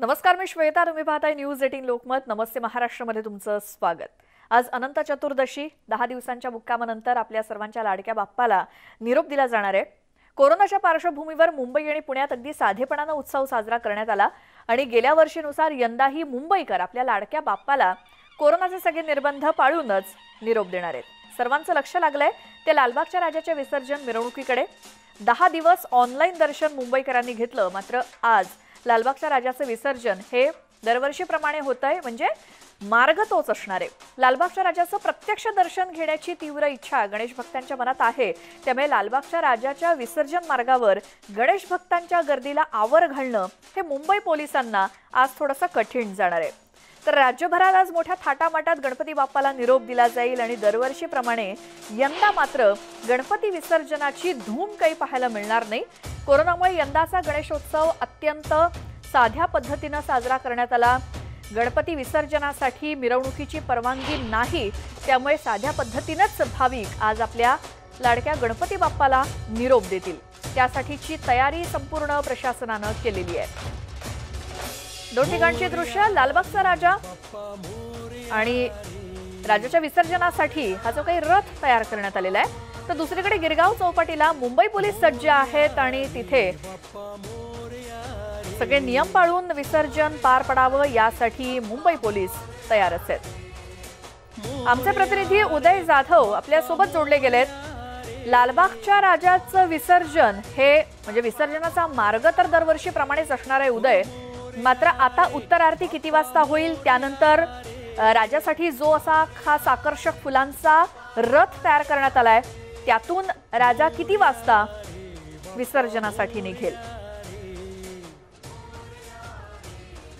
नमस्कार मी श्वेता. तुम्ही पाहताय न्यूज एटीन लोकमत. नमस्ते महाराष्ट्रामध्ये तुमचं स्वागत. आज अनंत चतुर्दशी दहा दिवसांच्या मुक्कामानंतर आपल्या सर्वांच्या लाडक्या बाप्पाला निरोप दिला जाणार आहे. कोरोनाच्या पार्श्वभूमीवर मुंबई आणि पुण्यात अगदी साधेपणानं उत्सव साजरा करण्यात आला आणि गेल्या वर्षीनुसार यंदाही मुंबईकर आपल्या लाडक्या बाप्पाला कोरोनाचे सगळे निर्बंध पाळूनच निरोप देणार आहेत. सर्वांचं लक्ष लागलंय ते लालबागच्या राजाच्या विसर्जन मिरवणुकीकडे. दहा दिवस ऑनलाईन दर्शन मुंबईकरांनी घेतलं मात्र आज लालबागच्या राजाचं विसर्जन हे दरवर्षीप्रमाणे होत आहे म्हणजे मार्ग तोच असणार आहे. लालबागच्या राजाचं प्रत्यक्ष दर्शन घेण्याची तीव्र इच्छा गणेश भक्तांच्या मनात आहे. त्यामुळे लालबागच्या राजाच्या विसर्जन मार्गावर गणेश भक्तांच्या गर्दीला आवर घालणं हे मुंबई पोलिसांना आज थोडंसं कठीण जाणार आहे. तर राज्यभरात आज मोठ्या थाटामाटात गणपती बाप्पाला निरोप दिला जाईल आणि दरवर्षीप्रमाणे यंदा मात्र गणपती विसर्जनाची धूम काही पाहायला मिळणार नाही. कोरोनामुळे यंदाचा गणेशोत्सव अत्यंत साध्या पद्धतीनं साजरा करण्यात आला. गणपती विसर्जनासाठी मिरवणुकीची परवानगी नाही. त्यामुळे साध्या पद्धतीनंच भाविक आज आपल्या लाडक्या गणपती बाप्पाला निरोप देतील. त्यासाठीची तयारी संपूर्ण प्रशासनानं केलेली आहे. दोन ठिकाणची दृश्य लालबागचा राजा. आणि राजाच्या विसर्जनासाठी हा जो काही रथ तयार करण्यात आलेला आहे तर दुसरीकडे गिरगाव चौपाटीला मुंबई पोलीस सज्ज आहेत आणि तिथे सगळे नियम पाळून विसर्जन पार पडावं यासाठी मुंबई पोलीस तयार आहेत. आमचे प्रतिनिधी उदय जाधव आपल्यासोबत जोडले गेलेत. लालबागच्या राजाचं विसर्जन हे म्हणजे विसर्जनाचा मार्ग तर दरवर्षीप्रमाणेच असणार आहे उदय. मात्र आता उत्तर आरती किती वाजता होईल? त्यानंतर राजासाठी जो असा खास आकर्षक फुलांचा रथ तयार करण्यात आलाय त्यातून राजा किती वाजता विसर्जनासाठी निघेल?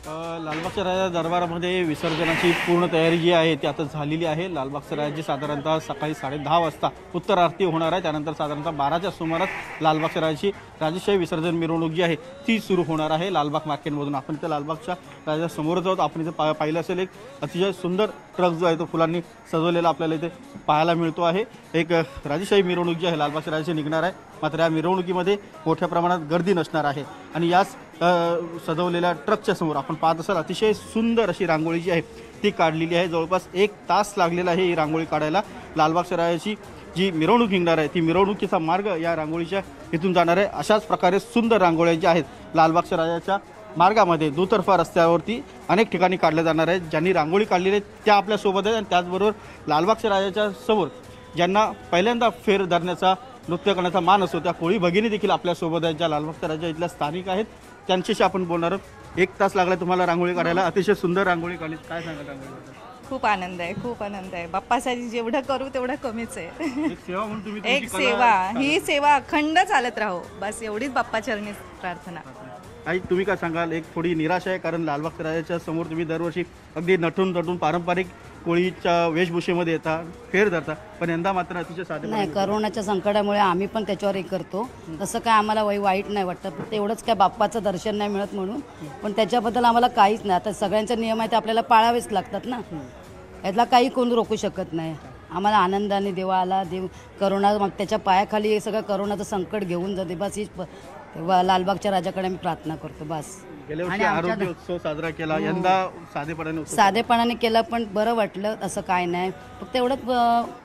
लालबागच्या राजा दरबारामध्ये विसर्जनाची पूर्ण तयारी जी आहे ती आता झालेली आहे. लालबागच्या राजाची साधारणतः सकाळी साडे दहा वाजता उत्तर आरती होणार आहे. त्यानंतर साधारणतः बाराच्या सुमारास लालबागच्या राजाची राजेशाही विसर्जन मिरवणूक जी आहे ती सुरू होणार आहे. लालबाग मार्केटमधून आपण इथं लालबागच्या राजा समोरच आहोत. आपण इथं पा पाहिलं असेल एक अतिशय सुंदर ट्रक जो आहे तो फुलांनी सजवलेला आपल्याला इथे पाहायला मिळतो आहे. एक राजेशाही मिरवणूक जी आहे लालबागच्या राजाची निघणार आहे. मात्र या मिरवणुकीमध्ये मोठ्या प्रमाणात गर्दी नसणार आहे. आणि याच सजवलेल्या ट्रकच्या समोर आपण पाहत असाल अतिशय सुंदर अशी रांगोळी जी आहे ती काढलेली आहे. जवळपास एक तास लागलेला आहे ही रांगोळी काढायला. लालबागच्या राजाची जी मिरवणूक निघणार आहे ती मिरवणुकीचा मार्ग या रांगोळीच्या इथून जाणार आहे. अशाच प्रकारे सुंदर रांगोळ्या ज्या आहेत लालबागच्या राजाच्या मार्गामध्ये दुतर्फा रस्त्यावरती अनेक ठिकाणी काढल्या जाणार आहेत. ज्यांनी रांगोळी काढलेली आहे त्या आपल्यासोबत आहेत. आणि त्याचबरोबर लालबागच्या राजाच्या समोर ज्यांना पहिल्यांदा फेर धरण्याचा नृत्य करण्याचा मान असतो त्या कोळी भगिनी देखील आपल्यासोबत आहेत ज्या लालबागच्या राजा इथल्या स्थानिक आहेत. त्यांच्याशी आपण बोलणार आहोत. एक तास लागला तुम्हाला रांगोळी काढायला. अतिशय सुंदर रांगोळी काढली काय सांगाल रांगोळीबद्दल? खूप आनंद आहे खूप आनंद आहे. बाप्पासाठी जेवढं करू तेवढं कमीच आहे. एक सेवा म्हणून तुम्ही तुमची एक कला सेवा. ही सेवा अखंड चालत राहो. बस एवढीच बाप्पाचरणी प्रार्थना. आई तुम्ही काय सांगाल? एक थोडी निराशा आहे कारण लालबाग राजाच्या समोर तुम्ही दरवर्षी अगदी नटून नटून पारंपरिक कोळीच्या वेशभूषेमध्ये येता फेर धरता पण यंदा मात्र अतिशय साधे नाही करोनाच्या संकटामुळे आम्ही पण त्याच्यावर हे करतो. तसं काय आम्हाला वाई वाईट नाही वाटतं. फक्त एवढंच काय बाप्पाचं दर्शन नाही मिळत म्हणून. पण त्याच्याबद्दल आम्हाला काहीच नाही. आता सगळ्यांचे नियम आहे ते आपल्याला पाळावेच लागतात ना. यातला काही कोण रोखू शकत नाही. आम्हाला आनंदाने देवा आला देव करोना मग त्याच्या पायाखाली हे सगळं करोनाचं संकट घेऊन जाते. बस हीच प- तेव्हा लालबागच्या राजाकडे आम्ही प्रार्थना करतो. बस. गेल्या वर्षी आणि आमच्या आरोग्य उत्सव साजरा केला यंदा साधेपणाने उत्सव साधेपणाने केलं पण बरं वाटलं असं काय नाही. फक्त एवढंच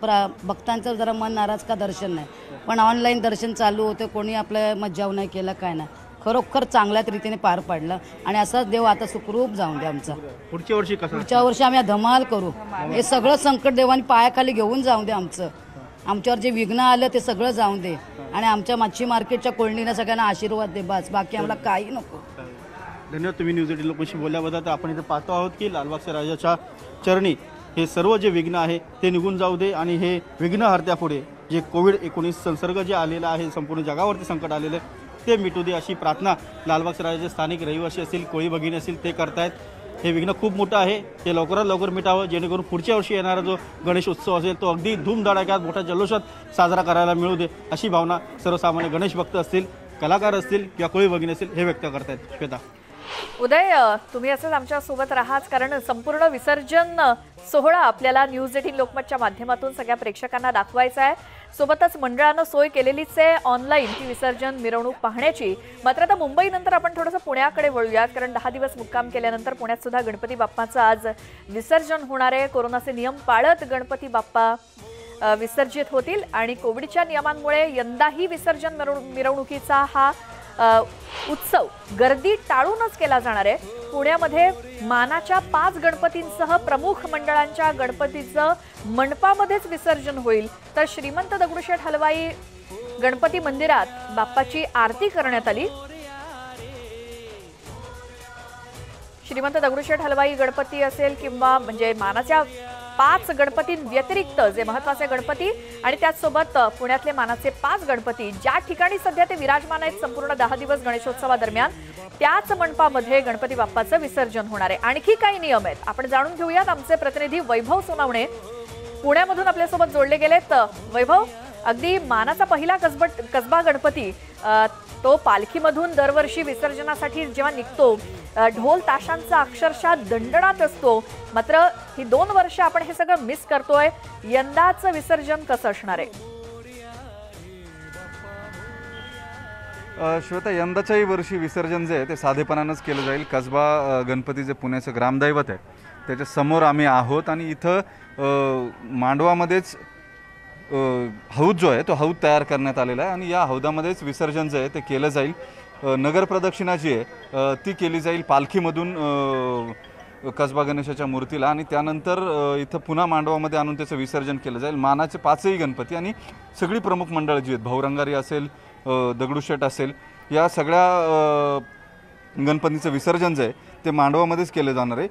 प्रा भक्तांचं जरा मन नाराज का दर्शन नाही. पण ऑनलाईन दर्शन चालू होतं कोणी आपलं मज्जाव नाही केलं काय नाही. खरोखर चांगल्याच रीतीने पार पाडलं. आणि असाच देव आता सुखरूप जाऊन दे आमचा. पुढच्या वर्षी कसं पुढच्या वर्षी आम्ही धमाल करू. हे सगळं संकट देवानी पायाखाली घेऊन जाऊ दे आमचं. आमच्यावर जे विघ्न आलं ते सगळं जाऊन दे. आणि आमच्या मच्छी मार्केटच्या कोळणीनं सगळ्यांना आशीर्वाद दे बस. बाकी आम्हाला काही नको. धन्यवाद तुम्ही न्यूज एटीन लोकांशी बोलल्याबद्दल. तर आपण इथे पाहतो आहोत की लालबागच्या राजाच्या चरणी हे सर्व जे विघ्न आहे ते निघून जाऊ दे आणि हे विघ्न हरत्यापुढे जे कोविड एकोणीस संसर्ग जे आलेला आहे संपूर्ण जगावरती संकट आलेलं आहे ते मिटू दे अशी प्रार्थना लालबागच्या राजाचे स्थानिक रहिवासी असतील कोळी भगिनी असतील ते करतायत. हे विघ्न खूप मोठं आहे. ते लवकरात लवकर मिटावं जेणेकरून पुढच्या वर्षी येणारा जो गणेश उत्सव असेल तो अगदी धूमधडाक्यात मोठ्या जल्लोषात साजरा करायला मिळू दे अशी भावना सर्वसामान्य गणेश भक्त असतील कलाकार असतील किंवा कोळी भगिनी असतील हे व्यक्त करतायत. श्वेता. उदय तुम्ही असंच आमच्यासोबत राहाच कारण संपूर्ण विसर्जन सोहळा आपल्याला न्यूज एटीन लोकमतच्या माध्यमातून सगळ्या प्रेक्षकांना दाखवायचा आहे. सोबतच मंडळानं सोय केलेलीच आहे ऑनलाईन ती विसर्जन मिरवणूक पाहण्याची. मात्र आता मुंबईनंतर आपण थोडंसं पुण्याकडे वळूयात कारण दहा दिवस मुक्काम केल्यानंतर पुण्यात सुद्धा गणपती बाप्पाचं आज विसर्जन होणार आहे. कोरोनाचे नियम पाळत गणपती बाप्पा विसर्जित होतील. आणि कोविडच्या नियमांमुळे यंदाही विसर्जन मिरवणुकीचा हा उत्सव गर्दी टाळूनच केला जाणार आहे. पुण्यामध्ये मानाच्या पाच गणपतींसह प्रमुख मंडळांच्या गणपतीचं मंडपामध्येच विसर्जन होईल. तर श्रीमंत दगडूशेठ हलवाई गणपती मंदिरात बाप्पाची आरती करण्यात आली. श्रीमंत दगडूशेठ हलवाई गणपती असेल किंवा म्हणजे मानाच्या पाच गणपतींव्यतिरिक्त जे महत्त्वाचे गणपती आणि त्याचसोबत पुण्यातले मानाचे पाच गणपती ज्या ठिकाणी सध्या ते विराजमान आहेत संपूर्ण दहा दिवस गणेशोत्सवादरम्यान त्याच मंडपामध्ये गणपती बाप्पाचं विसर्जन होणार आहे. आणखी काही नियम आहेत. आपण जाणून घेऊयात आमचे प्रतिनिधी वैभव सोनावणे. पुण्यामधून आपल्यासोबत जोडले गेलेत. वैभव अगदी मानाचा पहिला कसबट कसबा गणपती तो पालखीमधून दरवर्षी विसर्जनासाठी जेव्हा निघतो ढोल ताशांचा अक्षरशः दंडणात असतो. मात्र ही दोन वर्ष आपण हे सगळं मिस करतोय. यंदाचं विसर्जन कसं असणार आहे? श्वेता यंदाच्याही वर्षी विसर्जन जे आहे ते साधेपणानंच केलं जाईल. कसबा गणपती जे पुण्याचं ग्रामदैवत आहे त्याच्यासमोर आम्ही आहोत आणि इथं मांडवामध्येच हौद जो आहे तो हौद तयार करण्यात आलेला आहे आणि या हौदामध्येच विसर्जन जे आहे ते केलं जाईल. नगर प्रदक्षिणा जी आहे ती केली जाईल पालखीमधून कसबा गणेशाच्या मूर्तीला आणि त्यानंतर इथं पुन्हा मांडवामध्ये आणून त्याचं विसर्जन केलं जाईल. मानाचे पाचही गणपती आणि सगळी प्रमुख मंडळं जी आहेत भाऊरंगारी असेल दगडूशेठ असेल या सगळ्या गणपतीचं विसर्जन जे आहे ते मांडवामध्येच केलं जाणार आहे.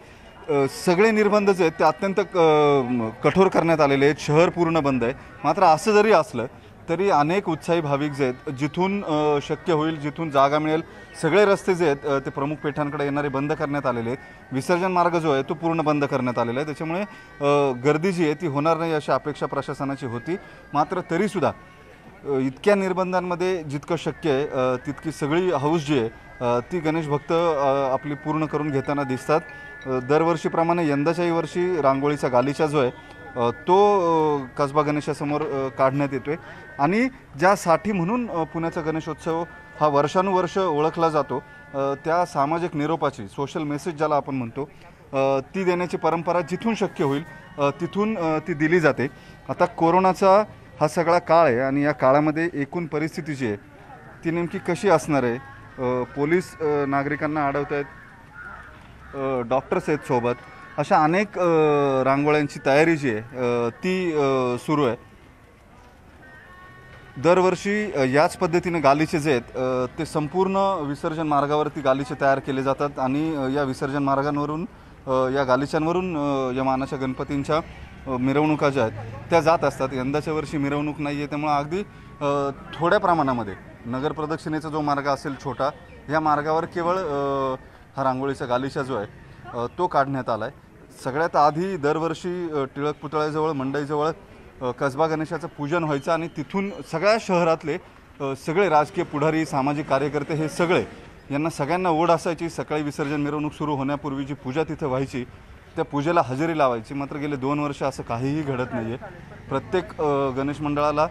सगळे निर्बंध जे आहेत ते अत्यंत क- कठोर करण्यात आलेले आहेत शहर पूर्ण बंद आहे. मात्र असं जरी असलं तरी अनेक उत्साही भाविक जे आहेत जिथून शक्य होईल जिथून जागा मिळेल सगळे रस्ते जे आहेत ते प्रमुख पेठांकडे येणारे बंद करण्यात आलेले आहेत. विसर्जन मार्ग जो आहे तो पूर्ण बंद करण्यात आलेला आहे. त्याच्यामुळे गर्दी जी आहे ती होणार नाही अशी अपेक्षा प्रशासनाची होती. मात्र तरीसुद्धा इतक्या निर्बंधांमध्ये जितकं शक्य आहे तितकी सगळी हौस जी आहे ती गणेश भक्त आपली पूर्ण करून घेताना दिसतात. दरवर्षीप्रमाणे यंदाच्याही वर्षी रांगोळीचा गालिचा जो आहे तो कसबा गणेशासमोर काढण्यात काढण्यात येतोय. आणि ज्यासाठी म्हणून पुण्याचा गणेशोत्सव हा वर्षानुवर्ष ओळखला जातो त्या सामाजिक निरोपाची सोशल मेसेज ज्याला आपण म्हणतो ती देण्याची परंपरा जिथून शक्य होईल तिथून ती दिली जाते. आता कोरोनाचा हा सगळा काळ आहे आणि या काळामध्ये एकूण परिस्थिती जी आहे ती नेमकी कशी असणार आहे? पोलीस नागरिकांना अडवत आहेत डॉक्टर्स आहेत सोबत. अशा अनेक रांगोळ्यांची तयारी जी आहे ती सुरू आहे. दरवर्षी याच पद्धतीने गालिचे जे आहेत ते संपूर्ण विसर्जन मार्गावरती गालिचे तयार केले जातात आणि या विसर्जन मार्गांवरून या गालिच्यांवरून यमानाच्या गणपतींच्या मिरवणुका ज्या आहेत त्या जात असतात. यंदाच्या वर्षी मिरवणूक नाही आहे त्यामुळं अगदी थोड्या प्रमाणामध्ये नगर प्रदक्षिणेचा जो मार्ग असेल छोटा या मार्गावर केवळ हा रांगोळीचा गालिचा जो आहे तो काढण्यात आला आहे सगळ्यात आधी दरवर्षी टिळक पुतळ्याजवळ मंडईजवळ कसबा गणेशाचं पूजन व्हायचं आणि तिथून सगळ्या शहरातले सगळे राजकीय पुढारी सामाजिक कार्यकर्ते हे सगळे यांना सगळ्यांना ओढ असायची. सकाळी विसर्जन मिरवणूक सुरू होण्यापूर्वी जी पूजा तिथं व्हायची त्या पूजेला हजेरी लावायची. मात्र गेले दोन वर्ष असं काहीही घडत नाही आहे प्रत्येक गणेश मंडळाला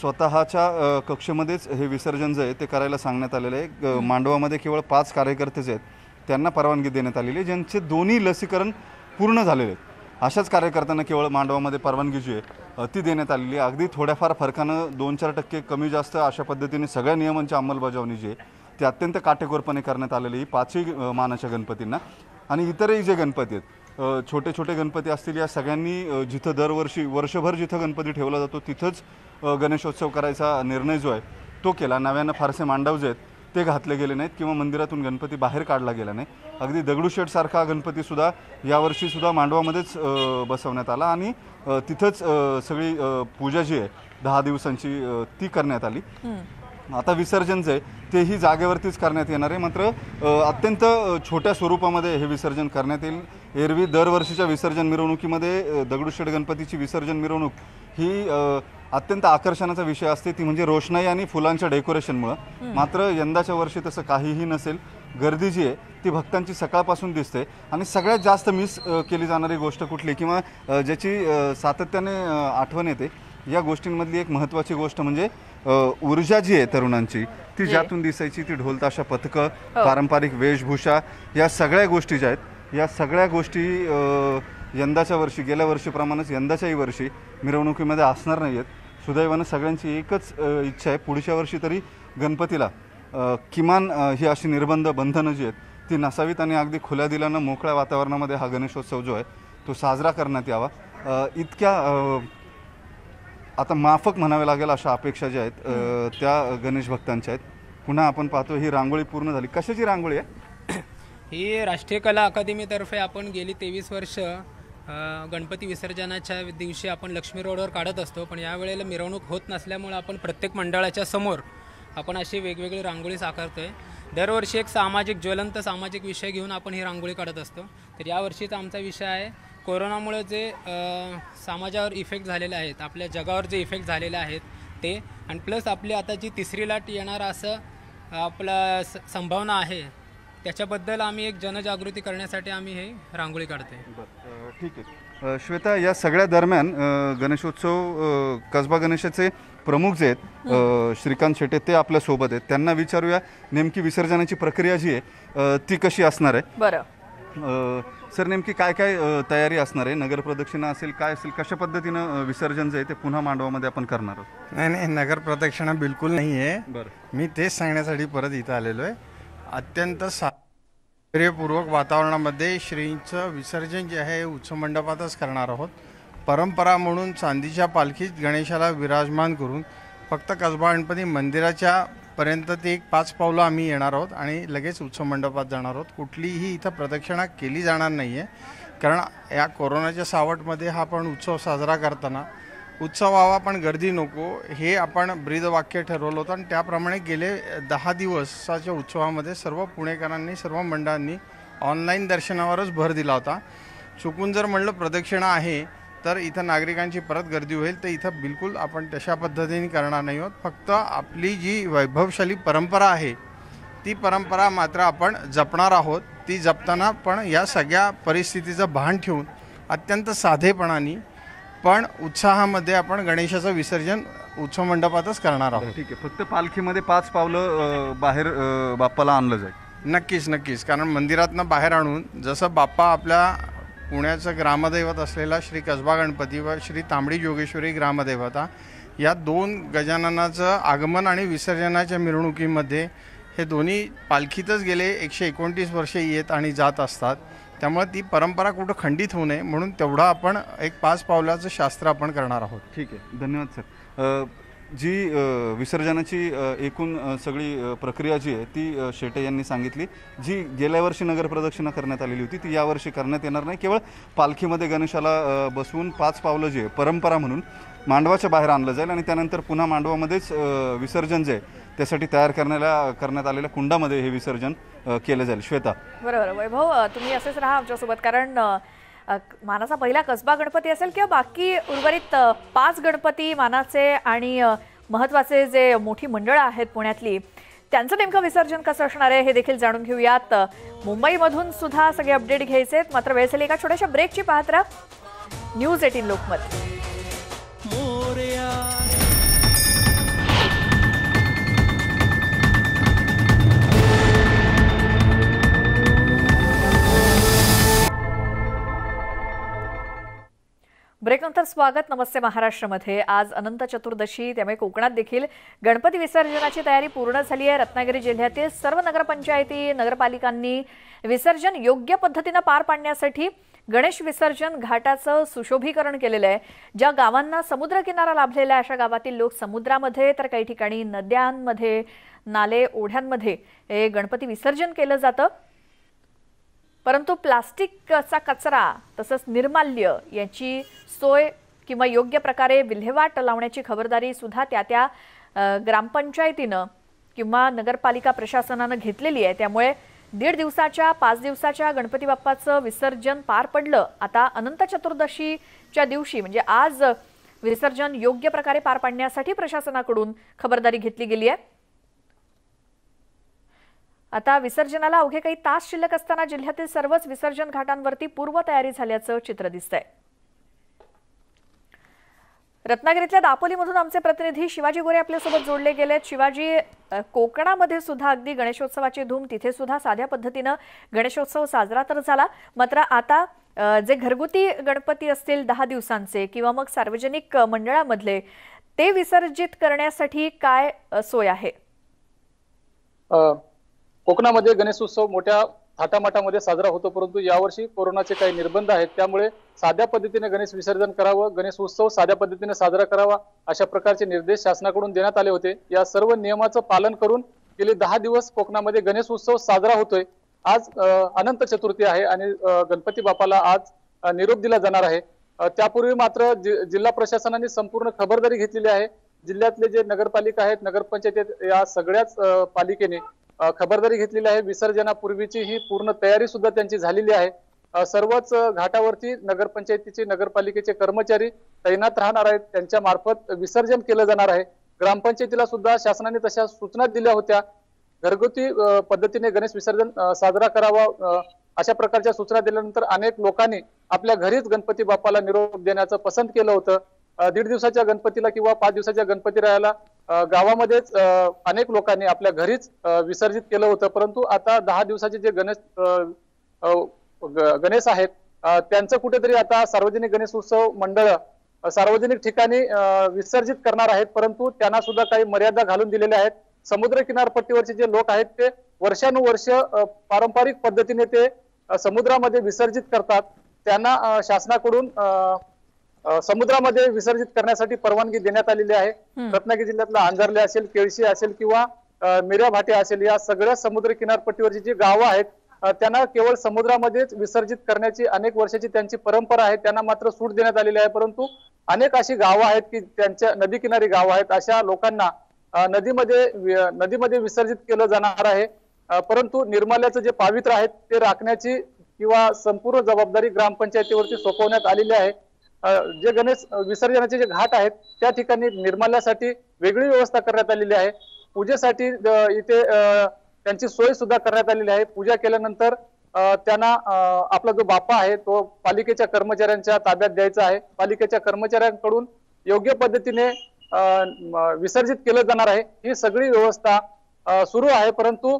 स्वतःच्या कक्षेमध्येच हे विसर्जन जे आहे ते करायला सांगण्यात आलेलं आहे. मांडवामध्ये केवळ पाच कार्यकर्ते जे आहेत. त्यांना परवानगी देण्यात आलेली आहे. ज्यांचे दोन्ही लसीकरण पूर्ण झालेले आहेत. अशाच कार्यकर्त्यांना केवळ मांडवामध्ये परवानगी जी आहे ती देण्यात आलेली आहे. अगदी थोड्याफार फरकानं दोन चार टक्के कमी जास्त अशा पद्धतीने सगळ्या नियमांची अंमलबजावणी जी आहे ती अत्यंत काटेकोरपणे करण्यात आलेली आहे. पाचही मानाच्या गणपतींना. आणि इतरही जे गणपती आहेत छोटे छोटे गणपती असतील या सगळ्यांनी जिथं दरवर्षी वर्षभर जिथं गणपती ठेवला जातो तिथंच गणेशोत्सव करायचा निर्णय जो आहे तो केला. नव्यानं फारसे मांडव जे आहेत ते घातले गेले नाहीत किंवा मंदिरातून गणपती बाहेर काढला गेला नाही. अगदी दगडूशेठसारखा गणपतीसुद्धा यावर्षीसुद्धा मांडवामध्येच बसवण्यात आला आणि तिथंच सगळी पूजा जी आहे दहा दिवसांची ती करण्यात आली. आता विसर्जन जे तेही जागेवरतीच करण्यात येणार आहे. मात्र अत्यंत छोट्या स्वरूपामध्ये हे विसर्जन करण्यात येईल. एरवी दरवर्षीच्या विसर्जन मिरवणुकीमध्ये दगडूशेठ गणपतीची विसर्जन मिरवणूक ही अत्यंत आकर्षणाचा विषय असते. ती म्हणजे रोषणाई आणि फुलांच्या डेकोरेशनमुळं. मात्र यंदाच्या वर्षी तसं काहीही नसेल. गर्दी जी आहे ती भक्तांची सकाळपासून दिसते. आणि सगळ्यात जास्त मिस केली जाणारी गोष्ट कुठली किंवा ज्याची सातत्याने आठवण येते या गोष्टींमधली एक महत्त्वाची गोष्ट म्हणजे ऊर्जा जी आहे तरुणांची ती ज्यातून दिसायची ती ढोल ताशा पथकं पारंपरिक वेशभूषा या सगळ्या गोष्टी ज्या आहेत या सगळ्या गोष्टी यंदाच्या वर्षी गेल्या वर्षीप्रमाणेच यंदाच्याही वर्षी मिरवणुकीमध्ये असणार नाही आहेत सुदैवानं सगळ्यांची एकच इच्छा आहे पुढच्या वर्षी तरी गणपतीला किमान ही अशी निर्बंध बंधनं जी आहेत ती नसावीत आणि अगदी खुल्या दिल्यानं मोकळ्या वातावरणामध्ये हा गणेशोत्सव जो आहे तो साजरा करण्यात यावा. इतक्या आता माफक म्हणावे लागेल अशा अपेक्षा ज्या आहेत त्या गणेश भक्तांच्या आहेत. पुन्हा आपण पाहतो ही रांगोळी पूर्ण झाली. कशाची रांगोळी आहे? ही राष्ट्रीय कला अकादमीतर्फे आपण गेली तेवीस वर्ष गणपती विसर्जनाच्या दिवशी आपण लक्ष्मी रोडवर काढत असतो. पण यावेळेला मिरवणूक होत नसल्यामुळे आपण प्रत्येक मंडळाच्या समोर आपण अशी वेगवेगळी रांगोळी साकारतोय. दरवर्षी एक सामाजिक ज्वलंत सामाजिक विषय घेऊन आपण ही रांगोळी काढत असतो. तर यावर्षीचा आमचा विषय आहे कोरोनामुळे जे समाजावर इफेक्ट झालेले आहेत आपल्या जगावर जे इफेक्ट झालेले आहेत ते. आणि प्लस आपली आता जी तिसरी लाट येणार असं आपलं स संभावना आहे त्याच्याबद्दल आम्ही एक जनजागृती करण्यासाठी आम्ही हे रांगोळी काढतोय. अ, ठीक आहे. श्वेता या सगळ्या दरम्यान गणेशोत्सव कसबा गणेशाचे प्रमुख जे आहेत श्रीकांत शेटे ते आपल्यासोबत आहेत. त्यांना विचारूया नेमकी विसर्जनाची प्रक्रिया जी आहे ती कशी असणार आहे? बरं. सर नेमकी काय काय तयारी असणार आहे? नगर प्रदक्षिणा असेल काय असेल कशा पद्धतीनं विसर्जन जे आहे ते पुन्हा मांडवामध्ये आपण करणार आहोत? नाही नाही नगर प्रदक्षिणा बिलकुल नाही आहे. बरं. मी तेच सांगण्यासाठी परत इथं आलेलो आहे. अत्यंत साधर्यपूर्वक वातावरणामध्ये श्रींचं विसर्जन जे आहे हे उत्सव मंडपातच करणार आहोत. परंपरा म्हणून चांदीच्या पालखीत गणेशाला विराजमान करून फक्त कसबा गणपती मंदिराच्या पर्यंत ते एक पाच पावलं आम्ही येणार आहोत आणि लगेच उत्सव मंडपात जाणार आहोत. कुठलीही इथं प्रदक्षिणा केली जाणार नाही आहे कारण या कोरोनाच्या सावटमध्ये हा आपण उत्सव साजरा करताना उत्सव व्हावा पण गर्दी नको. हे आपण ब्रीदवाक्य ठरवलं होतं आणि त्याप्रमाणे गेले दहा दिवसाच्या उत्सवामध्ये सर्व पुणेकरांनी सर्व मंडळांनी ऑनलाईन दर्शनावरच भर दिला होता. चुकून जर म्हणलं प्रदक्षिणा आहे तर इथं नागरिकांची परत गर्दी होईल. तर इथं बिलकुल आपण तशा पद्धतीने करणार नाही आहोत. फक्त आपली जी वैभवशाली परंपरा आहे ती परंपरा मात्र आपण जपणार आहोत. ती जपताना पण या सगळ्या परिस्थितीचं भान ठेवून अत्यंत साधेपणाने पण उत्साहामध्ये आपण गणेशाचं विसर्जन उत्सव मंडपातच करणार आहोत. ठीक आहे. फक्त पालखीमध्ये पाच पावलं अ, बाहेर अ, बाप्पाला आणलं जाईल. नक्कीच नक्कीच. कारण मंदिरातनं बाहेर आणून जसं बाप्पा आपल्या पुण्याचं ग्रामदैवत असलेला श्री कसबा गणपती व श्री तांबडी जोगेश्वरी ग्रामदैवता या दोन गजाननाचं आगमन आणि विसर्जनाच्या मिरवणुकीमध्ये हे दोन्ही पालखीतच गेले एकशे एकोणतीस वर्षे येत आणि जात असतात. त्यामुळे ती परंपरा कुठं खंडित होऊ नये म्हणून तेवढा आपण एक पाच पावलाचं शास्त्र आपण करणार आहोत. ठीक आहे. धन्यवाद सर. जी विसर्जनाची एकूण सगळी प्रक्रिया जी आहे ती शेटे यांनी सांगितली. जी गेल्या वर्षी नगर प्रदक्षिणा करण्यात आलेली होती ती यावर्षी करण्यात येणार नाही. केवळ पालखीमध्ये गणेशाला बसवून पाच पावलं जी आहे परंपरा म्हणून मांडवाच्या बाहेर आणलं जाईल आणि त्यानंतर पुन्हा मांडवामध्येच विसर्जन जे आहे त्यासाठी तयार करण्याला करण्यात आलेल्या कुंडामध्ये हे विसर्जन केलं जाईल. श्वेता. बरोबर. वैभव तुम्ही असेच राहा आमच्यासोबत. कारण मानाचा पहिला कसबा गणपती असेल किंवा बाकी उर्वरित पाच गणपती मानाचे आणि महत्त्वाचे जे मोठी मंडळं आहेत पुण्यातली त्यांचं नेमकं विसर्जन कसं असणार आहे हे देखील जाणून घेऊयात. मुंबईमधून सुद्धा सगळे अपडेट घ्यायचे आहेत मात्र वेळ झाली एका छोट्याशा ब्रेकची पाहत राहा. News eighteen Lokmat. ब्रेकनंतर स्वागत नमस्ते महाराष्ट्रामध्ये. आज अनंत चतुर्दशी त्यामुळे कोकणात देखील गणपती विसर्जनाची तयारी पूर्ण झाली आहे. रत्नागिरी जिल्ह्यातील सर्व नगरपंचायती नगरपालिकांनी विसर्जन योग्य पद्धतीनं पार पाडण्यासाठी गणेश विसर्जन घाटाचं सुशोभीकरण केलेलं आहे. ज्या गावांना समुद्रकिनारा लाभलेला आहे अशा गावातील लोक समुद्रामध्ये तर काही ठिकाणी नद्यांमध्ये नाले ओढ्यांमध्ये हे गणपती विसर्जन केलं जातं. परंतु प्लास्टिकचा कचरा तसंच निर्माल्य याची सोय किंवा योग्य प्रकारे विल्हेवाट लावण्याची खबरदारी सुद्धा त्या त्या ग्रामपंचायतीनं किंवा नगरपालिका प्रशासनानं घेतलेली आहे. त्यामुळे दीड दिवसाच्या पाच दिवसाच्या गणपती बाप्पाचं विसर्जन पार पडलं. आता अनंत चतुर्दशीच्या दिवशी म्हणजे आज विसर्जन योग्य प्रकारे पार पाडण्यासाठी प्रशासनाकडून खबरदारी घेतली गेली आहे. आता विसर्जनाला अवघे काही तास शिल्लक असताना जिल्ह्यातील सर्वच विसर्जन घाटांवरती पूर्वतयारी झाल्याचं चित्र दिसतंय. रत्नागिरीतल्या दापोलीमधून आमचे प्रतिनिधी शिवाजी गोरे आपल्यासोबत जोडले गेले शिवाजी कोकणामध्ये सुद्धा अगदी गणेशोत्सवाची धूम तिथे सुद्धा साध्या पद्धतीनं गणेशोत्सव साजरा तर झाला मात्र आता जे घरगुती गणपती असतील दहा दिवसांचे किंवा मग सार्वजनिक मंडळामधले ते विसर्जित करण्यासाठी काय सोय आहे? कोकणामध्ये गणेशोत्सव मोठ्या थाटामाटामध्ये साजरा होतो परंतु यावर्षी कोरोनाचे काही निर्बंध आहेत. त्यामुळे साध्या पद्धतीने गणेश विसर्जन करावं गणेश उत्सव साध्या पद्धतीने साजरा करावा अशा प्रकारचे निर्देश शासनाकडून देण्यात आले होते. या सर्व नियमाचं पालन करून गेले दहा दिवस कोकणामध्ये गणेश उत्सव साजरा होतोय. आज अनंत चतुर्थी आहे आणि गणपती बाप्पाला आज निरोप दिला जाणार आहे. त्यापूर्वी मात्र जिल्हा प्रशासनाने संपूर्ण खबरदारी घेतलेली आहे. जिल्ह्यातले जे नगरपालिका आहेत नगरपंचायत या सगळ्याच पालिकेने खबरदारी घेतलेली आहे. विसर्जनापूर्वीची ही पूर्ण तयारी सुद्धा त्यांची झालेली आहे. सर्वच घाटावरती नगरपंचायतीचे नगरपालिकेचे कर्मचारी तैनात राहणार आहेत. त्यांच्या मार्फत विसर्जन केलं जाणार आहे. ग्रामपंचायतीला सुद्धा शासनाने तशा सूचना दिल्या होत्या. घरगुती पद्धतीने गणेश विसर्जन साजरा करावा अशा प्रकारच्या सूचना दिल्यानंतर अनेक लोकांनी आपल्या घरीच गणपती बाप्पाला निरोप देण्याचं पसंत केलं होतं. दीड दिवसाच्या गणपतीला किंवा पाच दिवसाच्या गणपती राहायला गावामध्येच अनेक लोकांनी आपल्या घरीच विसर्जित केलं होतं. परंतु आता दहा दिवसाचे जे गणेश गणेश आहेत त्यांचं कुठेतरी आता सार्वजनिक गणेश उत्सव मंडळ सार्वजनिक ठिकाणी विसर्जित करणार आहेत. परंतु त्यांना सुद्धा काही मर्यादा घालून दिलेल्या आहेत. समुद्र किनारपट्टीवरचे जे लोक आहेत ते वर्षानुवर्ष पारंपरिक पद्धतीने ते समुद्रामध्ये विसर्जित करतात. त्यांना शासनाकडून समुद्रामध्ये विसर्जित करण्यासाठी परवानगी देण्यात आलेली आहे. रत्नागिरी जिल्ह्यातला आंजर्ले असेल केळशी असेल किंवा मिऱ्या भाटे असेल या सगळ्या समुद्र किनारपट्टीवरची जी गावं आहेत त्यांना केवळ समुद्रामध्येच विसर्जित करण्याची अनेक वर्षाची त्यांची परंपरा आहे त्यांना मात्र सूट देण्यात आलेली आहे. परंतु अनेक अशी गावं आहेत की त्यांच्या नदी किनारी गावं आहेत अशा लोकांना नदीमध्ये नदीमध्ये विसर्जित केलं जाणार आहे. परंतु निर्माल्याचं जे पावित्र्य आहे ते राखण्याची किंवा संपूर्ण जबाबदारी ग्रामपंचायतीवरती सोपवण्यात आलेली आहे. जे गणेश विसर्जनाचे जे घाट आहेत त्या ठिकाणी निर्माल्यासाठी वेगळी व्यवस्था करण्यात आलेली आहे. पूजेसाठी इथे त्यांची सोय सुद्धा करण्यात आलेली आहे. पूजा केल्यानंतर त्यांना आपला जो बापा आहे तो पालिकेच्या कर्मचाऱ्यांच्या ताब्यात द्यायचा आहे. पालिकेच्या कर्मचाऱ्यांकडून योग्य पद्धतीने विसर्जित केलं जाणार आहे. ही सगळी व्यवस्था सुरू आहे. परंतु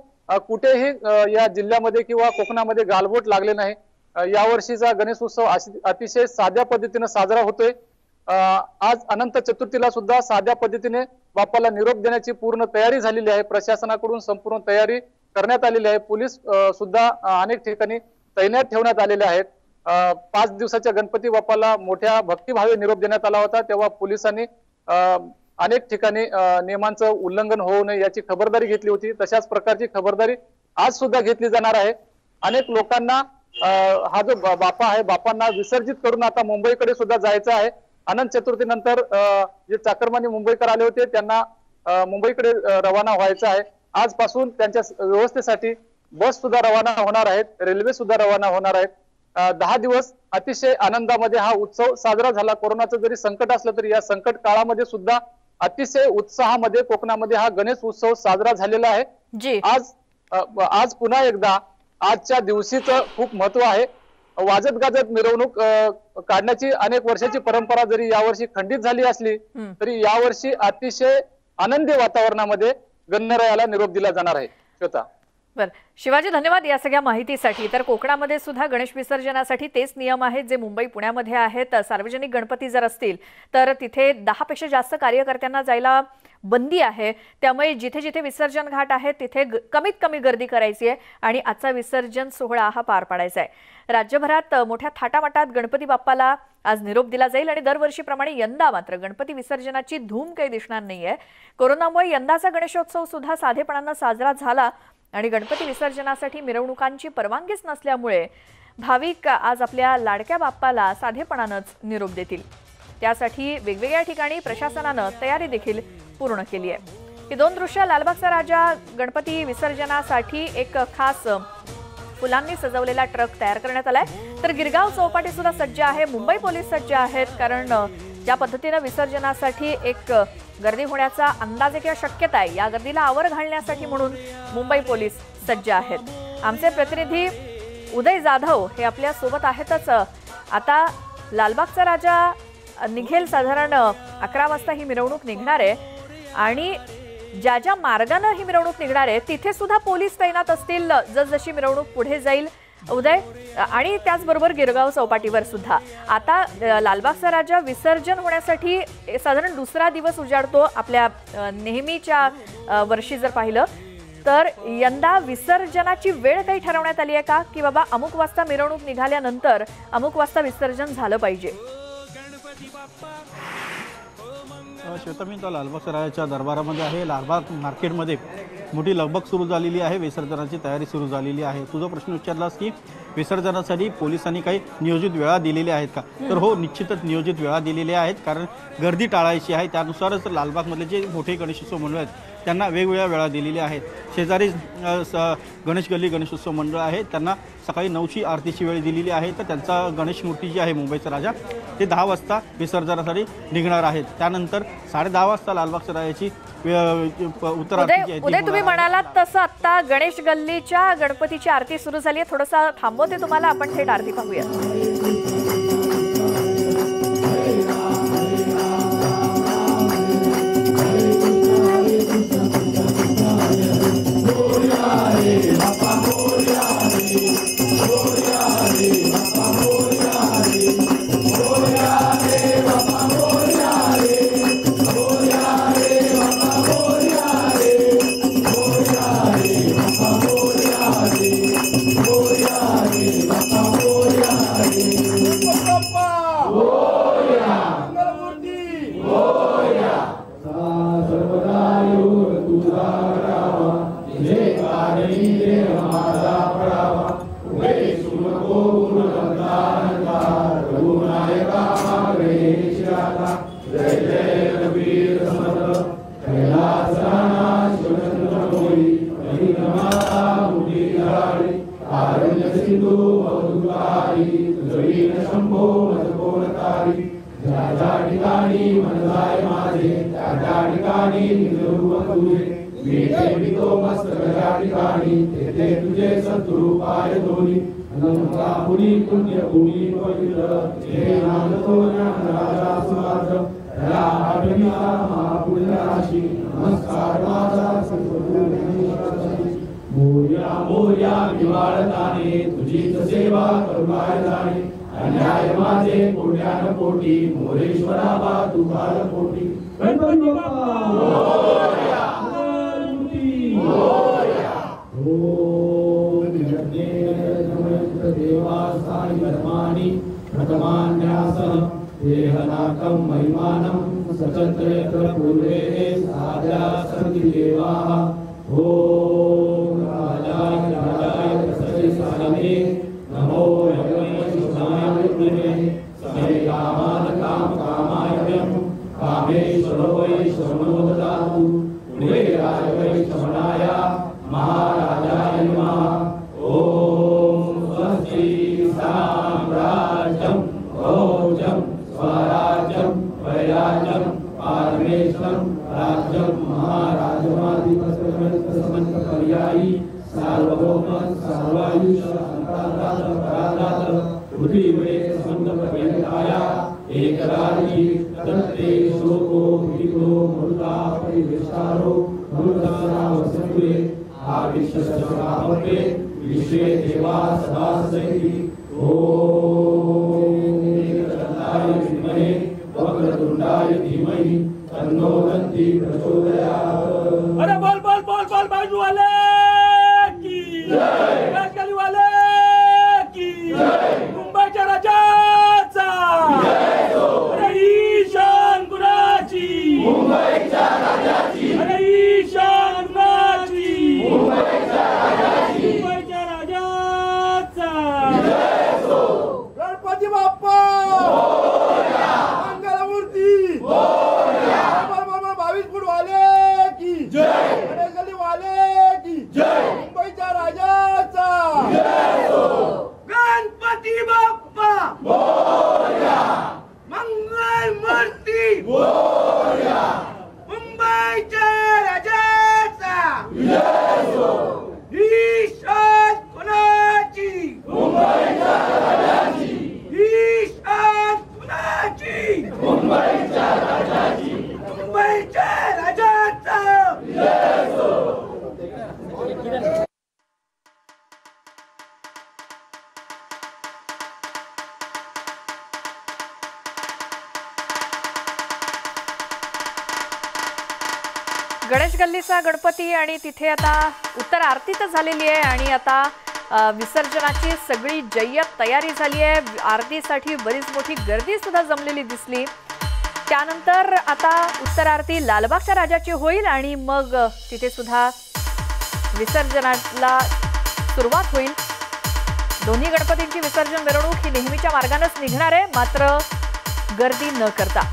कुठेही या जिल्ह्यामध्ये किंवा कोकणामध्ये गालबोट लागले नाही. यावर्षीचा गणेशोत्सव अशी- अतिशय साध्या पद्धतीने साजरा होतोय. आज अनंत चतुर्थीला सुद्धा साध्या पद्धतीने बाप्पाला निरोप देण्याची पूर्ण तयारी झालेली आहे. प्रशासनाकडून संपूर्ण तयारी करण्यात आलेली आहे. पोलीस सुद्धा अनेक ठिकाणी तैनात ठेवण्यात आलेले आहेत. पाच दिवसाच्या गणपती बाप्पाला मोठ्या भक्तिभावे निरोप देण्यात आला होता. तेव्हा पोलिसांनी अनेक ठिकाणी नियमांचं उल्लंघन होऊ नये याची खबरदारी घेतली होती. तशाच प्रकारची खबरदारी आज सुद्धा घेतली जाणार आहे. अनेक लोकांना हा जो बापा आहे बापांना विसर्जित करून आता मुंबईकडे सुद्धा जायचं आहे. अनंत चतुर्थीनंतर अ, जे चाकरमानी मुंबईकर आले होते त्यांना मुंबईकडे रवाना व्हायचं आहे. आजपासून त्यांच्या व्यवस्थेसाठी बस सुद्धा रवाना होणार आहेत रेल्वे सुद्धा रवाना होणार आहेत. दहा दिवस अतिशय आनंदामध्ये हा उत्सव साजरा झाला. कोरोनाचं जरी संकट असलं तरी या संकट काळामध्ये सुद्धा अतिशय उत्साहामध्ये कोकणामध्ये हा गणेश उत्सव साजरा झालेला आहे. आज आज पुन्हा एकदा आजच्या दिवशीचं खूप महत्त्व आहे. वाजत गाजत मिरवणूक काढण्याची अनेक वर्षाची परंपरा जरी यावर्षी खंडित झाली असली. तरी यावर्षी अतिशय आनंदी वातावरणामध्ये गणरायाला निरोप दिला जाणार आहे. श्वेता. बर. शिवाजी धन्यवाद या सगळ्या माहितीसाठी. तर कोकणामध्ये सुद्धा गणेश विसर्जनासाठी तेच नियम आहेत जे मुंबई पुण्यामध्ये आहेत. सार्वजनिक गणपती जर असतील तर तिथे दहापेक्षा जास्त कार्यकर्त्यांना जायला बंदी आहे. त्यामुळे जिथे जिथे विसर्जन घाट आहे तिथे ग- कमीत कमी गर्दी करायची आहे आणि आजचा विसर्जन सोहळा हा पार पाडायचा आहे. राज्यभरात मोठ्या थाटामाटात गणपती बाप्पाला आज निरोप दिला जाईल आणि दरवर्षीप्रमाणे यंदा मात्र गणपती विसर्जनाची धूम काही दिसणार नाहीये. कोरोनामुळे यंदाचा गणेशोत्सव सुद्धा साधेपणानं साजरा झाला. आणि गणपती विसर्जनासाठी मिरवणुकांची परवानगीच नसल्यामुळे भाविक आज आपल्या लाडक्या बाप्पाला साधेपणानंच निरोप देतील. त्यासाठी वेगवेगळ्या ठिकाणी प्रशासनानं तयारी देखील पूर्ण केली आहे. ही दोन दृश्य लालबागचा राजा गणपती विसर्जनासाठी एक खास फुलांनी सजवलेला ट्रक तयार करण्यात आलाय. तर गिरगाव चौपाटी सुद्धा सज्ज आहे. मुंबई पोलीस सज्ज आहेत कारण ज्या पद्धतीनं विसर्जनासाठी एक गर्दी होण्याचा अंदाज किंवा शक्यता आहे या गर्दीला आवर घालण्यासाठी म्हणून मुंबई पोलीस सज्ज आहेत. आमचे प्रतिनिधी उदय जाधव हे आपल्यासोबत आहेतच. आता लालबागचा राजा निघेल साधारण अकरा वाजता ही मिरवणूक निघणार आहे. आणि ज्या ज्या मार्गानं ही मिरवणूक निघणार आहे तिथे सुद्धा पोलीस तैनात असतील जसजशी मिरवणूक पुढे जाईल उदय आणि त्याचबरोबर गिरगाव चौपाटीवर सुद्धा. आता लालबागचा राजा विसर्जन होण्यासाठी साधारण दुसरा दिवस उजाडतो आपल्या नेहमीच्या वर्षी जर पाहिलं तर यंदा विसर्जनाची वेळ काही ठरवण्यात आली आहे का? की बाबा अमुक वाजता मिरवणूक निघाल्यानंतर अमुक वाजता विसर्जन झालं पाहिजे? श्वेता मी लालबाग राजाच्या दरबारामध्ये आहे. लालबाग मार्केटमध्ये मोठी लगबग सुरू झालेली आहे. विसर्जनाची तयारी सुरू झालेली आहे. तुझा प्रश्न विचारलास की विसर्जनासाठी पोलिसांनी काही नियोजित वेळा दिलेल्या आहेत का? तर हो निश्चितच नियोजित वेळा दिलेल्या आहेत कारण गर्दी टाळायची आहे. त्यानुसारच लालबागमधले जे मोठे गणेशोत्सव मंडळ आहेत त्यांना वेगवेगळ्या वेळा दिलेल्या आहेत शेजारी स- गणेश गल्ली गणेशोत्सव मंडळ आहे. त्यांना सकाळी नऊची आरतीची वेळ दिलेली आहे. तर त्यांचा गणेश मूर्ती जी आहे मुंबईचा राजा ते दहा वाजता विसर्जनासाठी निघणार आहेत. त्यानंतर साडे दहा वाजता लालबागच्या राजाची उत्तर उदय तुम्ही. म्हणालात तसं आता गणेश गल्लीच्या गणपतीची आरती सुरू झाली आहे. थोडंसं थांबवते तुम्हाला. आपण थेट आरती पाहूया. Santa समाज महापुराशी नमस्कार माझा मोर्या मोर्या निवाळताने तुझीच सेवा करुणाय जाणे अन्याय माझे कोट्यान कोटी मोरेश्वरा बा तुझाल कोटी गणपती बाप्पा! मंगलमूर्ती. धर्माणि प्रथमान्यासः देहनाकं महिमानं सचत्रयत्र पूर्वे साध्या सन्ति देवाः। ॐ राजाय राजाय सति सायमे नमो यज्ञशिवाय विद्महे समे कामान् कामकामाय वयं कामेश्वरो वै श्रमणो ददातु। कुबेराय वै श्रमणाय पीतो मृता परिवेष्टारो मृतसरा वसन्तुरे आविश्वसरापते विश्वे देवा सदा ॐ एकदन्ताय विद्महे वक्रतुण्डाय धीमहि तन्नो दन्ति प्रचोदयात्। अरे बोल बोल बोल बोल बाजू वाले! की? गली गणेश गणपती आणि तिथे आता उत्तर आरती तर झालेली आहे आणि आता विसर्जनाची सगळी जय्यत तयारी झाली आहे. आरतीसाठी बरीच मोठी गर्दी सुद्धा जमलेली दिसली. त्यानंतर आता उत्तर आरती लालबागच्या राजाची होईल आणि मग तिथे सुद्धा विसर्जनाला सुरुवात होईल. दोन्ही गणपतींची विसर्जन मिरवणूक ही नेहमीच्या मार्गानंच निघणार आहे. मात्र गर्दी न करता.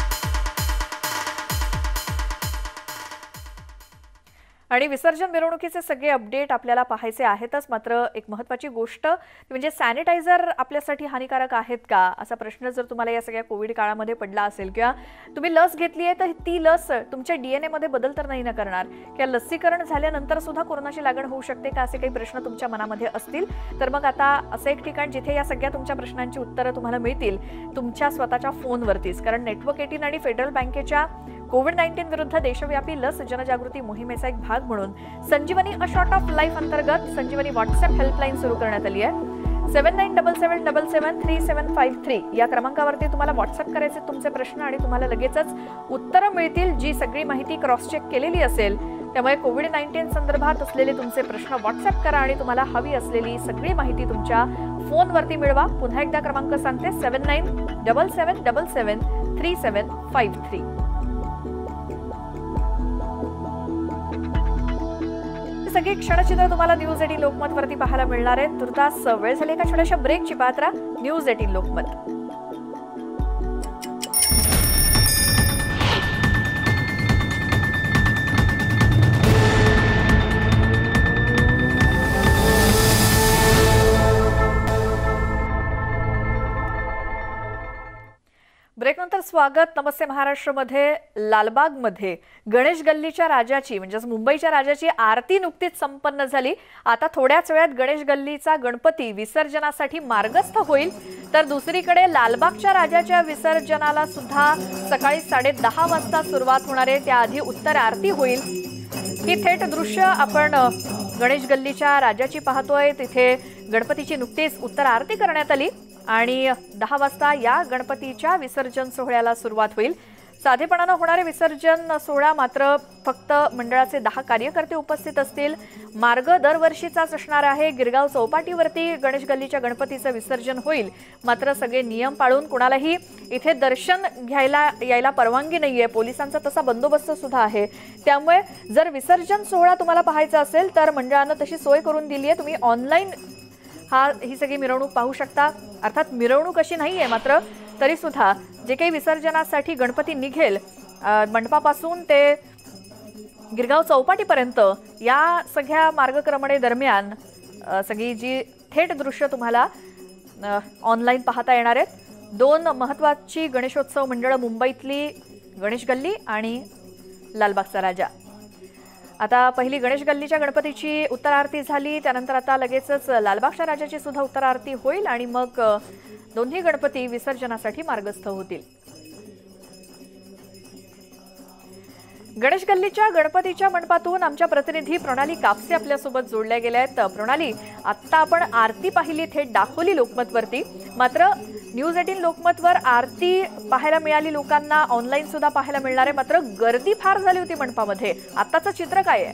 आणि विसर्जन मिरवणुकीचे सगळे अपडेट आपल्याला पाहायचे आहेतच. मात्र एक महत्त्वाची गोष्ट म्हणजे सॅनिटायझर आपल्यासाठी हानिकारक आहेत का? असा प्रश्न जर तुम्हाला या सगळ्या कोविड काळामध्ये पडला असेल किंवा तुम्ही लस घेतली आहे तर ती लस तुमच्या डी एन एमध्ये बदल तर नाही ना करणार. किंवा लसीकरण झाल्यानंतर सुद्धा कोरोनाची लागण होऊ शकते का असे काही प्रश्न तुमच्या मनामध्ये असतील? तर मग आता असं एक ठिकाण जिथे या सगळ्या तुमच्या प्रश्नांची उत्तरं तुम्हाला मिळतील तुमच्या स्वतःच्या फोनवरतीच. कारण नेटवर्क एटीन आणि फेडरल बँकेच्या कोविड नाईन्टीन विरुद्ध देशव्यापी लस जनजागृती मोहिमेचा एक भाग म्हणून Sanjeevani a shot of life अंतर्गत संजीवनी व्हॉट्सअप हेल्पलाईन सुरू करण्यात आली आहे. Seven nine double seven double seven three seven five three या क्रमांकावरती तुम्हाला व्हॉट्सअप करायचे तुमचे प्रश्न आणि तुम्हाला लगेचच उत्तरं मिळतील जी सगळी माहिती क्रॉस चेक केलेली असेल. त्यामुळे कोविड नाईन्टीन संदर्भात असलेले तुमचे प्रश्न व्हॉट्सअप करा आणि तुम्हाला हवी असलेली सगळी माहिती तुमच्या फोनवरती मिळवा. पुन्हा एकदा क्रमांक सांगते seven nine double seven double seven three seven five three सगळी क्षणचित्र तुम्हाला न्यूज एटीन लोकमत वरती पाहायला मिळणार आहे. तुर्तास वेळ झाली एका छोट्याशा ब्रेकची पात्रा न्यूज एटीन लोकमत. ब्रेकनंतर स्वागत. नमस्ते महाराष्ट्रमध्ये लालबागमध्ये गणेश गल्लीच्या राजाची म्हणजेच मुंबईच्या राजाची आरती नुकतीच संपन्न झाली. आता थोड्याच वेळात गणेश गल्लीचा गणपती विसर्जनासाठी मार्गस्थ होईल. तर दुसरीकडे लालबागच्या राजाच्या विसर्जनाला सुद्धा सकाळी साडे दहा वाजता सुरुवात होणार आहे. त्याआधी उत्तर आरती होईल. ही थेट दृश्य आपण गणेश गल्लीच्या राजाची पाहतोय. तिथे गणपतीची नुकतीच उत्तर आरती करण्यात आली. आणि दहा वाजता या गणपतीच्या विसर्जन सोहळ्याला सुरुवात होईल. साधेपणानं होणारे विसर्जन सोहळा मात्र फक्त मंडळाचे दहा कार्यकर्ते उपस्थित असतील. मार्ग दरवर्षीचाच असणार आहे. गिरगाव चौपाटीवरती गणेश गल्लीच्या गणपतीचं विसर्जन होईल. मात्र सगळे नियम पाळून कुणालाही इथे दर्शन घ्यायला यायला परवानगी नाहीये. पोलिसांचा तसा बंदोबस्त सुद्धा आहे. त्यामुळे जर विसर्जन सोहळा तुम्हाला पाहायचा असेल तर मंडळानं तशी सोय करून दिली आहे तुम्ही ऑनलाईन हा ही सगळी मिरवणूक पाहू शकता. अर्थात मिरवणूक अशी नाही आहे मात्र तरी सुद्धा जे काही विसर्जनासाठी गणपती निघेल मंडपापासून ते गिरगाव चौपाटीपर्यंत या सगळ्या मार्गक्रमणे दरम्यान सगळी जी थेट दृश्य तुम्हाला ऑनलाईन पाहता येणार आहेत. दोन महत्त्वाची गणेशोत्सव मंडळं मुंबईतली गणेश गल्ली आणि लालबागचा राजा. आता पहिली गणेश गल्लीच्या गणपतीची उत्तर आरती झाली. त्यानंतर आता लगेचच लालबागच्या राजाची सुद्धा उत्तर आरती होईल आणि मग दोन्ही गणपती विसर्जनासाठी मार्गस्थ होतील. गणेश गल्लीच्या गणपतीच्या मंडपातून आमच्या प्रतिनिधी प्रणाली कापसे आपल्यासोबत जोडल्या गेल्या आहेत. प्रणाली आत्ता आपण आरती पाहिली थेट दाखवली लोकमतवरती. मात्र न्यूज एटीन लोकमतवर आरती पाहायला मिळाली लोकांना ऑनलाईन सुद्धा पाहायला मिळणार आहे. मात्र गर्दी फार झाली होती मंडपामध्ये. आत्ताचं चित्र काय आहे?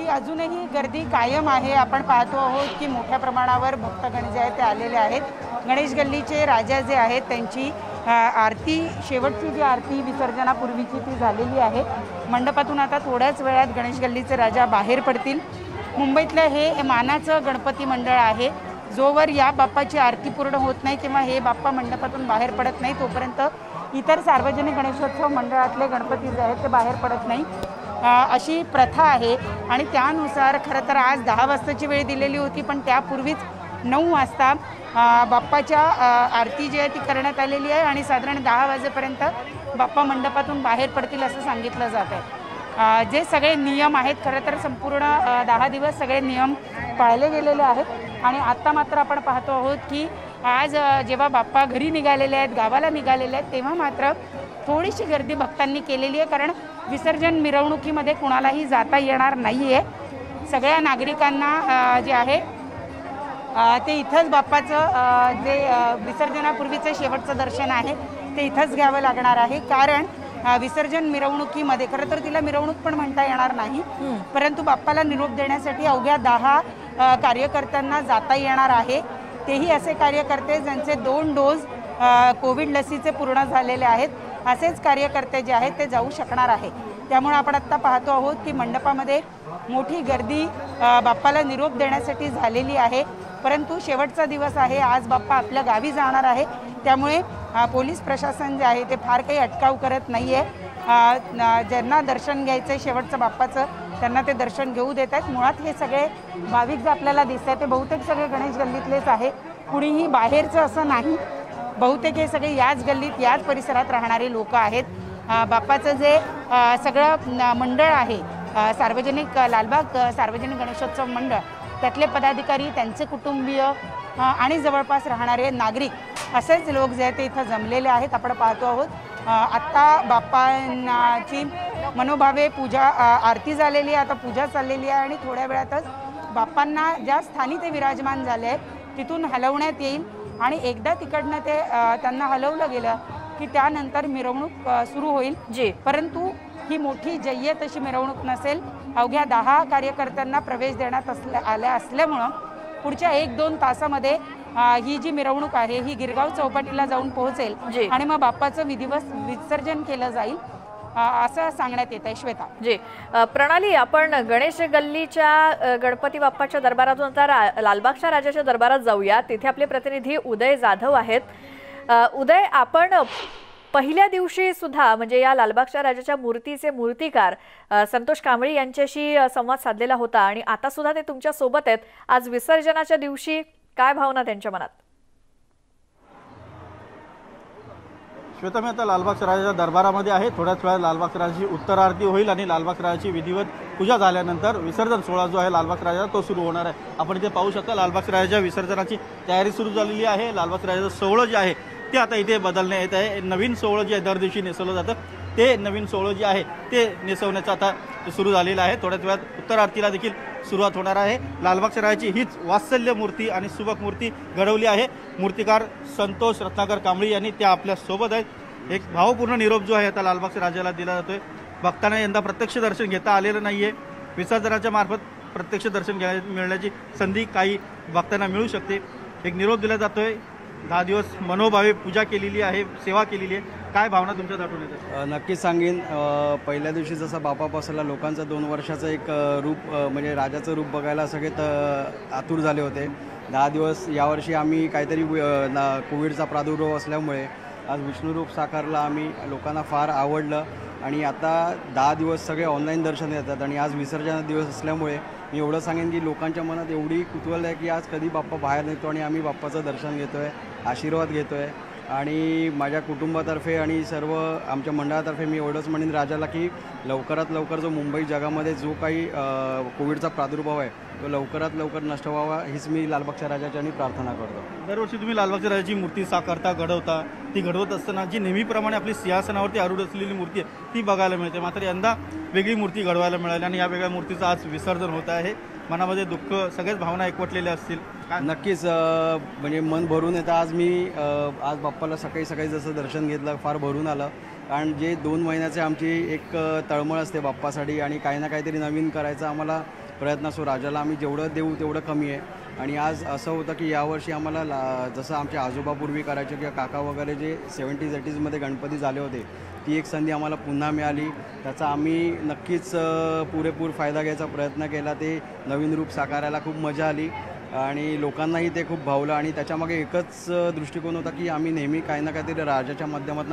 ही अजूनही गर्दी कायम आहे. आपण पाहतो आहोत की मोठ्या प्रमाणावर भक्तगण जे आहेत ते आलेले आहेत. गणेश गल्लीचे राजा जे आहेत त्यांची आरती शेवटची जी आरती विसर्जनापूर्वीची ती झालेली आहे. मंडपातून आता थोड्याच वेळात गणेश गल्लीचे राजा बाहेर पडतील. मुंबईतलं हे मानाचं गणपती मंडळ आहे. जोवर या बाप्पाची आरती पूर्ण होत नाही किंवा हे बाप्पा मंडपातून बाहेर पडत नाही तोपर्यंत इतर सार्वजनिक गणेशोत्सव मंडळातले गणपती जे आहेत ते बाहेर पडत नाही. अशी प्रथा आहे. आणि त्यानुसार खरं तर आज दहा वाजताची वेळ दिलेली होती पण त्यापूर्वीच नऊ वाजता बाप्पाच्या आरती जी आहे ती करण्यात आलेली आहे आणि साधारण दहा वाजेपर्यंत बाप्पा मंडपातून बाहेर पडतील असं सांगितलं जात आहे. जे सगळे नियम आहेत खरं तर संपूर्ण दहा दिवस सगळे नियम पाळले गेलेले आहेत. आणि आत्ता मात्र आपण पाहतो आहोत की आज जेव्हा बाप्पा घरी निघालेले आहेत गावाला निघालेले आहेत तेव्हा मात्र थोडीशी गर्दी भक्तांनी केलेली आहे कारण विसर्जन मिरवणुकीमध्ये कुणालाही जाता येणार नाही आहे सगळ्या नागरिकांना जे आहे ते इथंच बाप्पाचं जे विसर्जनापूर्वीचं शेवटचं दर्शन आहे ते इथंच घ्यावं लागणार आहे. कारण विसर्जन मिरवणुकीमध्ये खरं तर तिला मिरवणूक पण म्हणता येणार नाही परंतु बाप्पाला निरोप देण्यासाठी अवघ्या दहा कार्यकर्त्यांना जाता येणार आहे. तेही असे कार्यकर्ते ज्यांचे दोन डोस कोविड लसीचे पूर्ण झालेले आहेत. असेच कार्यकर्ते जे आहेत ते जाऊ शकणार आहे. त्यामुळे आपण आत्ता पाहतो आहोत की मंडपामध्ये मोठी गर्दी बाप्पाला निरोप देण्यासाठी झालेली आहे. परंतु शेवटचा दिवस आहे आज बाप्पा आपल्या गावी जाणार आहे. त्यामुळे पोलीस प्रशासन जे आहे ते फार काही अटकाव करत नाही आहे ज्यांना दर्शन घ्यायचं आहे शेवटचं बाप्पाचं त्यांना ते दर्शन घेऊ देत आहेत. मुळात हे सगळे भाविक जे आपल्याला दिसत आहे ते बहुतेक सगळे गणेश गल्लीतलेच आहे. कुणीही बाहेरचं असं नाही. बहुतेक हे सगळे याच गल्लीत याच परिसरात राहणारे लोक आहेत. बाप्पाचं जे सगळं मंडळ आहे सार्वजनिक लालबाग सार्वजनिक गणेशोत्सव मंडळ त्यातले पदाधिकारी त्यांचे कुटुंबीय आणि जवळपास राहणारे नागरिक असेच लोक जे आहेत ते इथं जमलेले आहेत. आपण पाहतो आहोत आत्ता बाप्पांची मनोभावे पूजा आरती झालेली आहे. आता पूजा चाललेली आहे आणि थोड्या वेळातच बाप्पांना ज्या स्थानी ते विराजमान झाले आहेत तिथून हलवण्यात येईल. आणि एकदा तिकडनं ते त्यांना हलवलं गेलं की त्यानंतर मिरवणूक सुरू होईल. जी. परंतु ही मोठी जय्यत अशी मिरवणूक नसेल. अवघ्या दहा कार्यकर्त्यांना प्रवेश देण्यात असल्या आल्या असल्यामुळं पुढच्या एक दोन तासामध्ये ही जी मिरवणूक आहे ही गिरगाव चौपाटीला जाऊन जी. पोहोचेल आणि मग बाप्पाचं विधिवत विसर्जन केलं जाईल. असं सांगण्यात येत आहे श्वेता. जी. प्रणाली आपण गणेश गल्लीच्या गणपती बाप्पाच्या दरबारातून आता लालबागच्या राजाच्या दरबारात जाऊया. तिथे आपले प्रतिनिधी उदय जाधव आहेत. उदय आपण पहिल्या दिवशी सुद्धा म्हणजे या लालबागच्या राजाच्या मूर्तीचे मूर्तिकार संतोष कांबळी यांच्याशी संवाद साधलेला होता आणि आता सुद्धा ते तुमच्यासोबत आहेत. आज विसर्जनाच्या दिवशी काय भावना त्यांच्या मनात? श्वेता मी आता लालबागच्या राजाच्या दरबारामध्ये आहे. थोड्याच वेळात लालबाग राजाची उत्तर आरती होईल आणि लालबाग राजाची विधिवत पूजा झाल्यानंतर विसर्जन सोहळा जो आहे लालबाग राजाचा तो सुरू होणार आहे. आपण इथे पाहू शकता लालबाग राजाच्या विसर्जनाची तयारी सुरू झालेली आहे. लालबाग राजाचं सोहळं जे आहे ते आता इथे बदलण्यात येत आहे. नवीन सोहळं जे आहे दर दिवशी नेसवलं जातं. ते नवीन सोहळं जे आहे ते नेसवण्याचं आता सुरू झालेलं आहे. थोड्याच वेळात उत्तर आरतीला देखील सुरुवात होणार आहे. लालबागच्या राजाची हीच वात्सल्य मूर्ती आणि सुबक मूर्ती घडवली आहे. मूर्तिकार संतोष रत्नाकर कांबळी यांनी त्या आपल्यासोबत आहेत. एक भावपूर्ण निरोप जो आहे आता लालबागच्या राजाला दिला जातोय. भक्तांना यंदा प्रत्यक्ष दर्शन घेता आलेलं नाही आहे विसर्जनाच्या मार्फत प्रत्यक्ष दर्शन घ्या मिळण्याची संधी काही भक्तांना मिळू शकते. एक निरोप दिला जातोय. दहा दिवस मनोभावे पूजा केलेली आहे सेवा केलेली आहे. काय भावना तुमच्यात आठवण येतात? नक्कीच सांगेन. अ, पहिल्या दिवशी जसा बापा बसला लोकांचं दोन वर्षाचं एक अ, रूप अ, म्हणजे राजाचं रूप बघायला सगळे त- आतुर झाले होते. दहा दिवस यावर्षी आम्ही काहीतरी अ, ना कोविडचा प्रादुर्भाव असल्यामुळे आज विष्णुरूप साकारला आम्ही. लोकांना फार आवडलं. आणि आता दहा दिवस सगळे ऑनलाईन दर्शन येतात आणि आज विसर्जन दिवस असल्यामुळे मी एवढं सांगेन की लोकांच्या मनात एवढी कुतूहल आहे की आज कधी बाप्पा बाहेर निघतो आणि आम्ही बाप्पाचं दर्शन घेतो आहे आशीर्वाद घेतो आहे आणि माझ्या कुटुंबातर्फे आणि सर्व आमच्या मंडळातर्फे मी एवढंच म्हणेन राजाला की लवकरात लवकर जो मुंबई जगामध्ये जो काही कोविडचा प्रादुर्भाव आहे तो लवकरात लवकर नष्ट व्हावा हीच मी लालबागच्या आणि प्रार्थना करतो. दरवर्षी तुम्ही लालबागच्या राजाची मूर्ती साकारता घडवता ती घडवत असताना जी नेहमीप्रमाणे आपली सिंहासनावरती आरूढ असलेली मूर्ती आहे ती बघायला मिळते. मात्र यंदा वेगळी मूर्ती घडवायला मिळाली आणि या वेगळ्या मूर्तीचं आज विसर्जन होत आहे. मनामध्ये दुःख सगळ्याच भावना एकवटलेल्या असतील. नक्कीच म्हणजे मन भरून येतं. आज मी आज बाप्पाला सकाळी सकाळी जसं दर्शन घेतलं फार भरून आलं. कारण जे दोन महिन्याचे आमची एक तळमळ असते बाप्पासाठी आणि काही ना काहीतरी नवीन करायचा आम्हाला प्रयत्न असतो. राजाला आम्ही जेवढं देऊ तेवढं कमी आहे. आणि आज असं होतं की यावर्षी आम्हाला ला जसं आमचे आजोबापूर्वी करायचे किंवा काका वगैरे जे सेवन्टीज एटीजमध्ये गणपती झाले होते ती एक संधी आम्हाला पुन्हा मिळाली. त्याचा आम्ही नक्कीच पुरेपूर फायदा घ्यायचा प्रयत्न केला. ते नवीन रूप साकारायला खूप मजा आली आणि लोकांनाही ते खूप भावलं आणि त्याच्यामागे एकच दृष्टिकोन होता की आम्ही नेहमी काही ना काहीतरी राजाच्या माध्यमातून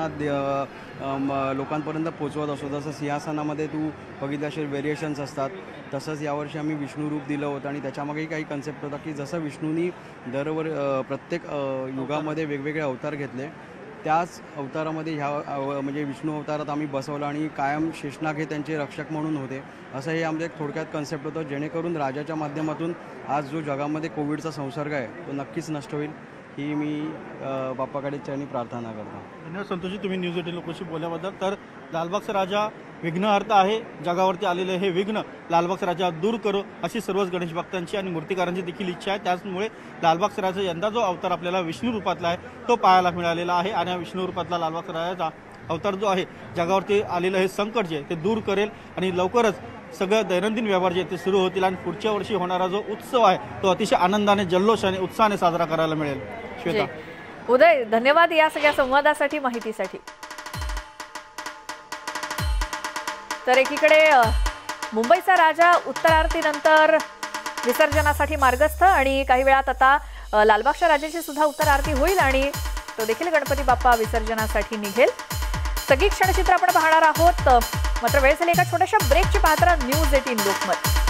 लोकांपर्यंत पोचवत असतो. जसं सिंहासनामध्ये तू बघितलं असेल व्हेरिएशन्स असतात. तसंच यावर्षी आम्ही विष्णू रूप दिलं होतं आणि त्याच्यामागेही काही कन्सेप्ट होता की जसं विष्णूनी दरवर प्रत्येक युगामध्ये वेगवेगळे अवतार घेतले त्याच अवतारामध्ये ह्या म्हणजे विष्णू अवतारात आम्ही बसवलं आणि कायम शेषनाग हे त्यांचे रक्षक म्हणून होते. असं हे आमचं एक थोडक्यात कन्सेप्ट होतं जेणेकरून राजाच्या माध्यमातून आज जो जगामध्ये कोविडचा संसर्ग आहे तो नक्कीच नष्ट होईल. ही मी बाप्पाकडे चरणी प्रार्थना करतो. धन्यवाद संतोषी तुम्ही न्यूज एटीन लोकांशी बोलल्याबद्दल. तर लालबागचा राजा विघ्नहर्ता आहे. जगावरती आलेले हे विघ्न लालबागचा राजा दूर करो अशी सर्वच गणेश भक्तांची आणि मूर्तिकारांची देखील इच्छा आहे. त्याचमुळे लालबागचा राजा यंदा जो अवतार आपल्याला विष्णू रूपातला आहे तो पाहायला मिळालेला आहे आणि हा विष्णू रूपातला लालबागचा राजाचा अवतार जो आहे जगावरती आलेलं हे संकट जे ते दूर करेल आणि लवकरच सगळं दैनंदिन व्यवहार जे ते सुरू होतील आणि पुढच्या वर्षी होणारा जो उत्सव आहे तो अतिशय आनंदाने जल्लोषाने उत्साहाने साजरा करायला मिळेल. श्वेता. उदय धन्यवाद या सगळ्या संवादासाठी माहितीसाठी. तर एकीकडे मुंबईचा राजा उत्तरारतीनंतर विसर्जनासाठी मार्गस्थ आणि काही वेळात आता लालबागच्या राजाची सुद्धा उत्तर आरती होईल आणि तो देखील गणपती बाप्पा विसर्जनासाठी निघेल. सगळी क्षणचित्र आपण पाहणार आहोत. मात्र वेळ झाली एका छोट्याशा ब्रेकची पाहताना न्यूज एटीन लोकमत.